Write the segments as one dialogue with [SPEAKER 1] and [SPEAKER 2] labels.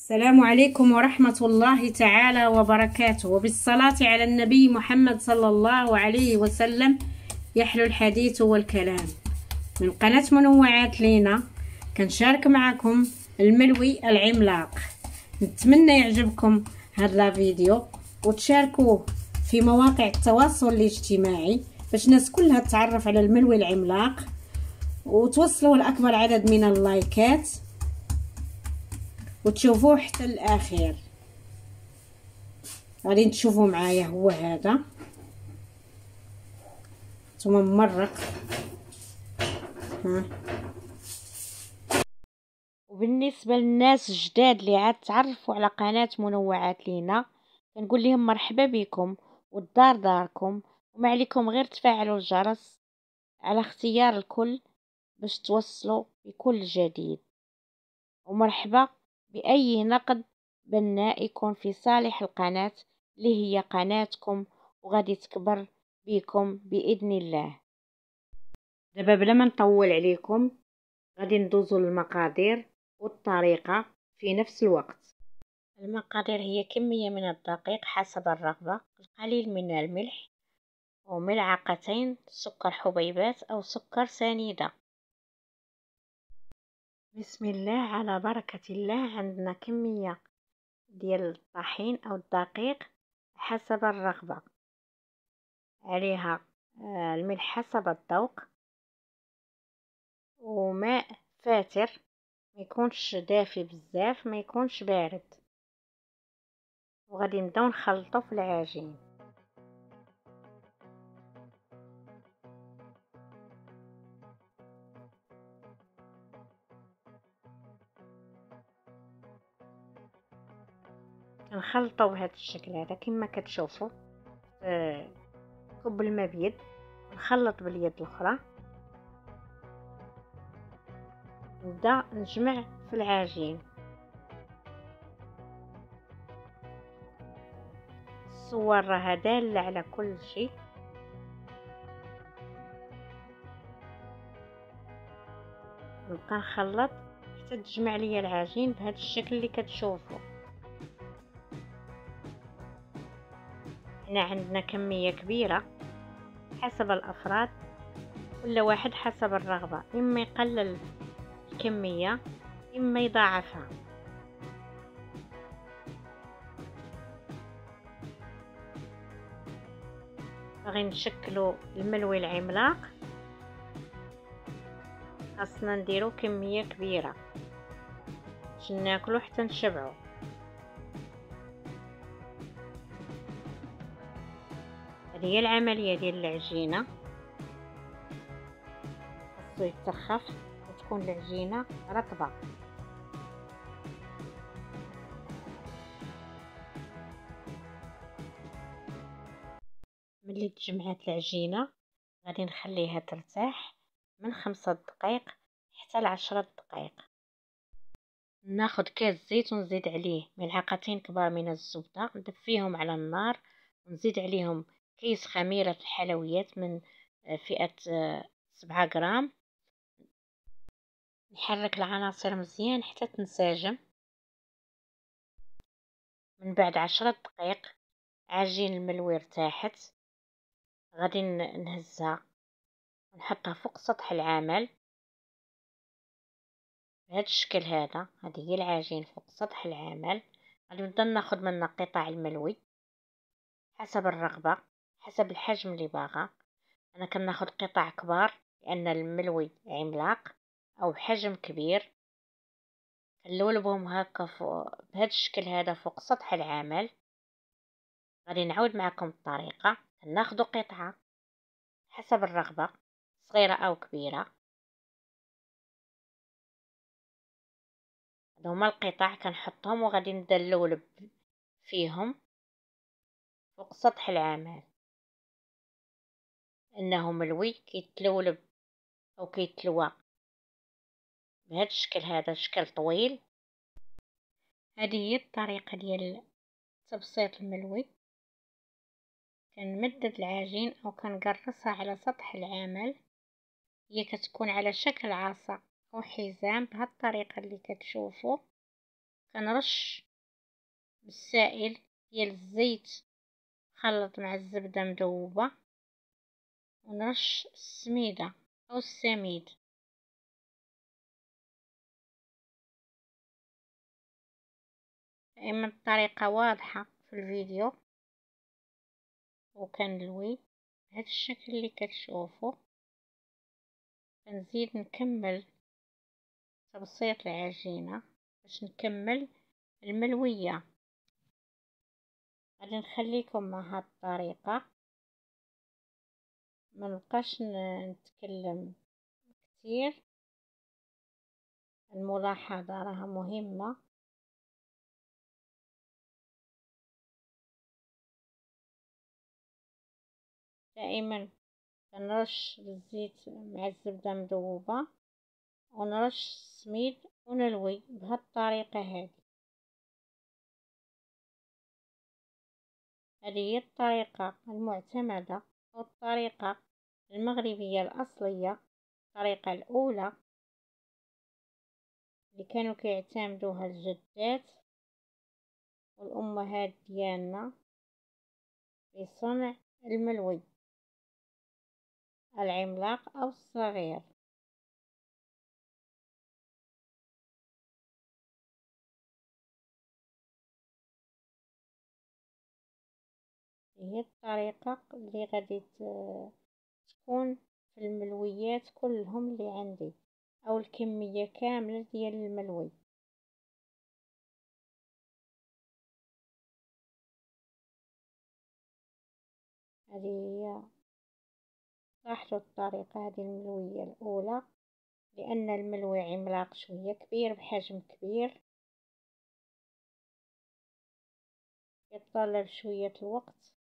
[SPEAKER 1] السلام عليكم ورحمة الله تعالى وبركاته. وبالصلاة على النبي محمد صلى الله عليه وسلم يحلو الحديث والكلام. من قناة منوعات لينا كنشارك معكم الملوي العملاق. نتمنى يعجبكم هذا الفيديو وتشاركوه في مواقع التواصل الاجتماعي باش الناس كلها تتعرف على الملوي العملاق وتوصلوا لأكبر عدد من اللايكات. وتشوفوه حتى الاخير غادي تشوفوا معايا هو هذا. ثم ممرق ها. وبالنسبة للناس الجداد اللي عاد تعرفوا على قناة منوعات لينا كنقول لهم مرحبا بكم والدار داركم. وما عليكم غير تفعلوا الجرس على اختيار الكل باش توصلوا بكل جديد. ومرحبا. بأي نقد بناء يكون في صالح القناة اللي هي قناتكم وغادي تكبر بكم بإذن الله. دابا بلا ما نطول عليكم غادي ندوزو للمقادير والطريقة في نفس الوقت. المقادير هي كمية من الدقيق حسب الرغبة القليل من الملح وملعقتين سكر حبيبات أو سكر سنيدة. بسم الله على بركة الله عندنا كمية ديال الطحين أو الدقيق حسب الرغبة. عليها آه، الملح حسب الذوق وماء فاتر ما يكونش دافي بزاف ما يكونش بارد. وغادي نبداو نخلطو في العجين. كنخلطو بهذا الشكل هذا كما كتشوفوا آه كب الماء بيد نخلط باليد الأخرى. نبدا نجمع في العجين. الصور راها دالة على كل شيء. نبقى نخلط حتى تجمع ليا العجين بهذا الشكل اللي كتشوفوا هنا عندنا كمية كبيرة حسب الأفراد كل واحد حسب الرغبة. إما يقلل الكمية إما يضاعفها. باغي نشكلو الملوي العملاق. خاصنا نديرو كمية كبيرة. باش ناكلو حتى نشبعو. هذه هي العملية ديال العجينة. خاصو يترخف وتكون العجينة رطبة. ملي تجمعات العجينة غادي نخليها ترتاح من خمسة دقائق حتى لعشرة دقائق ناخد كاس زيت ونزيد عليه ملعقتين كبار من الزبدة ندفيهم على النار ونزيد عليهم كيس خميرة الحلويات من آه، فئة آه، سبعة جرام. نحرك العناصر مزيان حتى تنسجم. من بعد عشرة دقائق عجين الملوي ارتاحت. غادي نهزها. ونحطها فوق سطح العمل. بهذا الشكل هذا هذه هي العجين فوق سطح العمل. غادي نبدأ ناخذ منها قطع الملوي حسب الرغبة. حسب الحجم اللي باغا. أنا كناخد قطع كبار لأن الملوي عملاق أو حجم كبير. كنلولبهم هكا بهذا الشكل هذا فوق سطح العمل. غادي نعاود معكم الطريقة. ناخذ قطعة حسب الرغبة صغيرة أو كبيرة. هادو هما القطع كنحطهم وغادي نبدا نلولب فيهم. فوق سطح العمل. انه ملوي كيتلولب أو كيتلوى بهذا الشكل هذا شكل طويل. هذه هي الطريقة ديال تبسيط الملوي. كنمدد العجين أو كنقرصها على سطح العمل. هي كتكون على شكل عصا أو حزام بهذه الطريقة اللي كتشوفوا كنرش بالسائل ديال الزيت مخلط مع الزبدة مذوبة ونرش السميدة أو السميد دائما الطريقة واضحة في الفيديو وكنلوي بهذا الشكل اللي كتشوفوا كنزيد نكمل تبسيط العجينة باش نكمل الملوية غادي نخليكم مع هاد الطريقة ما نبقاش نتكلم كثير الملاحظة راها مهمة. دائما كنرش الزيت مع الزبدة مذوبة ونرش السميد ونلوي بهالطريقة هذه. هذه هي الطريقة المعتمدة الطريقة المغربية الأصلية الطريقة الأولى اللي كانوا كيعتمدوها الجدات والأمهات ديالنا في صنع الملوي العملاق أو الصغير. هي الطريقة اللي غادي تكون في الملويات كلهم اللي عندي أو الكمية كاملة ديال الملوي. هذه هي لاحظوا الطريقة هذه الملوية الأولى لأن الملوي عملاق شوية كبير بحجم كبير. يتطلب شوية الوقت.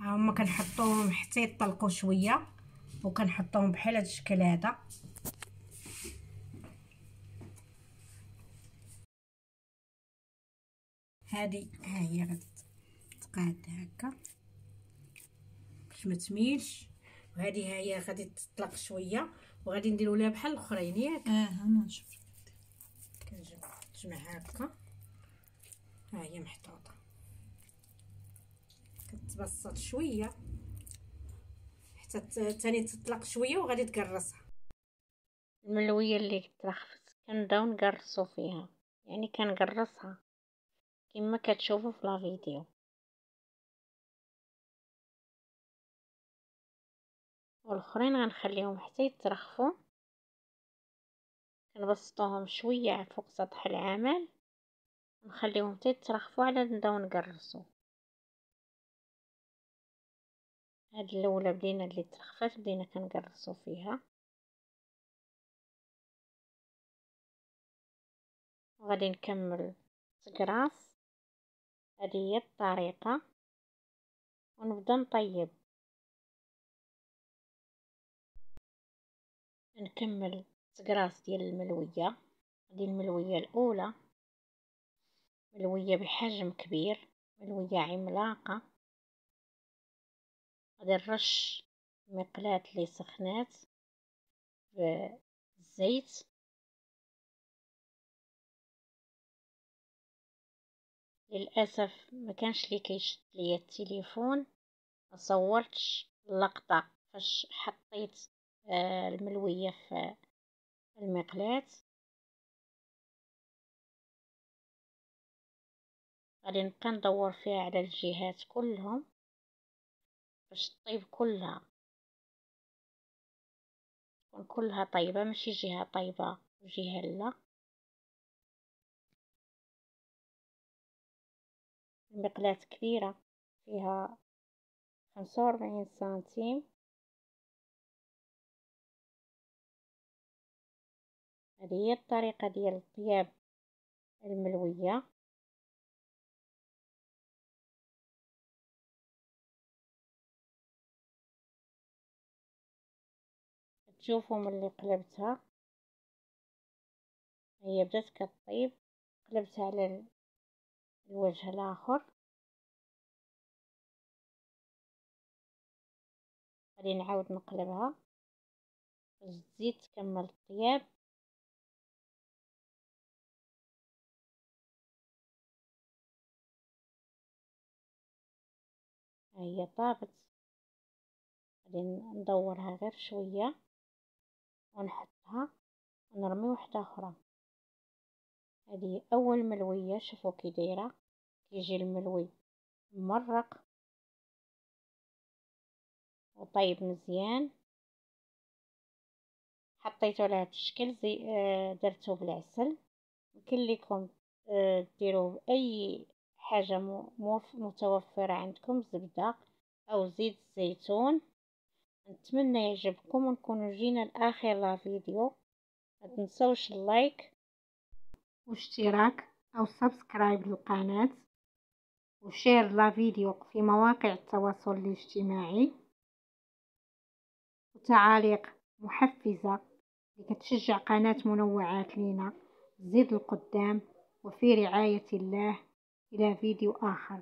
[SPEAKER 2] هما كنحطوهم حتى يطلقوا شوية وكنحطوهم بحال هذا الشكل هذا. هذه ها هي غادي تقاد هكا. باش ما تميلش. وهذه ها هي غادي تطلق شوية وغادي نديروا لها بحال الأخرين ياك؟
[SPEAKER 3] آه أنا نشوف.
[SPEAKER 2] كنجمع هكا. ها هي محطوطة. كتبسط شوية. حتى ثاني تطلق شوية وغادي تقرصها.
[SPEAKER 1] الملوية اللي كترخص كنبداو نقرصو فيها. يعني كنقرصها. كما كتشوفوا في لا فيديو. والأخرين غنخليهم حتى يترخفوا كنبسطوهم شوية فوق سطح العمل. ونخليهم حتى يترخفوا على نبداو نقرصو. هاد الأولى بدينا اللي ترخفات بدينا كنقرصو فيها. وغادي نكمل تقراص هذه هي الطريقة. ونبدا نطيب. نكمل تقراص ديال الملوية. هذه الملوية الأولى. ملوية بحجم كبير. ملوية عملاقة. غادي نرش المقلاة اللي سخنات بالزيت للأسف ما كانش لي كيشد ليا التليفون ما صورتش اللقطة فاش حطيت آه، الملوية في المقلاة. غادي نبقى ندور فيها على الجهات كلهم. باش تطيب كلها. تكون كلها طيبة ماشي جهة طيبة وجهة لا. المقلاة كبيرة فيها خمسة وربعين سنتيم. هذه هي الطريقة ديال طياب الملوية. تشوفوا ملي قلبتها. هي بدات كطيب قلبتها على الوجه الآخر. غادي نعاود نقلبها. باش تزيد تكمل الطياب هي طابت. غادي ندورها غير شوية. ونحطها ونرمي واحدة أخرى. هذه أول ملوية. شوفوا كي دايرة كيجي الملوي مرق. وطيب مزيان. حطيته على هذا الشكل زي آه درته بالعسل. يمكن لكم آه ديروه بأي حاجة متوفرة عندكم زبدة أو زيت الزيتون نتمنى يعجبكم ونكونوا جينا لآخر la vidéo. ما تنسوش ال like واشتراك أو subscribe للقناة و share la vidéo في مواقع التواصل الاجتماعي. وتعاليق محفزة اللي كتشجع قناة منوعات لينا. زيد القدام وفي رعاية الله إلى فيديو آخر.